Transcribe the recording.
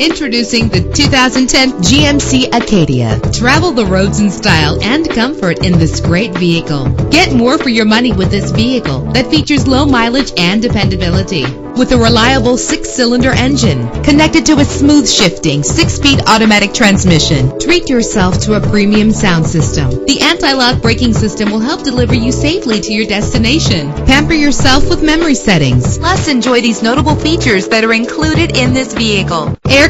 Introducing the 2010 GMC Acadia. Travel the roads in style and comfort in this great vehicle. Get more for your money with this vehicle that features low mileage and dependability. With a reliable six-cylinder engine connected to a smooth shifting six-speed automatic transmission. Treat yourself to a premium sound system. The anti-lock braking system will help deliver you safely to your destination. Pamper yourself with memory settings. Plus, enjoy these notable features that are included in this vehicle. Air